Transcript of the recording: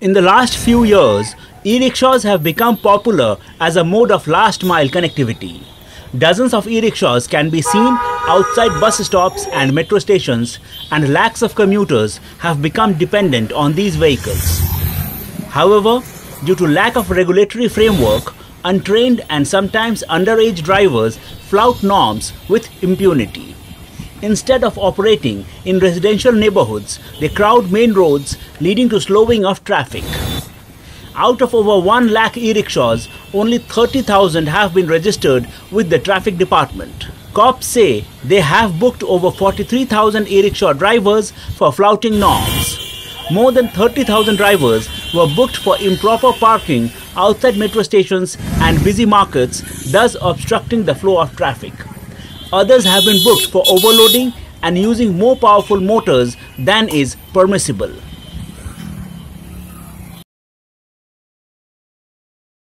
In the last few years, e-rickshaws have become popular as a mode of last mile connectivity. Dozens of e-rickshaws can be seen outside bus stops and metro stations and lakhs of commuters have become dependent on these vehicles. However, due to lack of regulatory framework, untrained and sometimes underage drivers flout norms with impunity. Instead of operating in residential neighborhoods, they crowd main roads leading to slowing of traffic. Out of over 1 lakh e-rickshaws, only 30,000 have been registered with the traffic department. Cops say they have booked over 43,000 e-rickshaw drivers for flouting norms. More than 30,000 drivers were booked for improper parking outside metro stations and busy markets, thus obstructing the flow of traffic. Others have been booked for overloading and using more powerful motors than is permissible.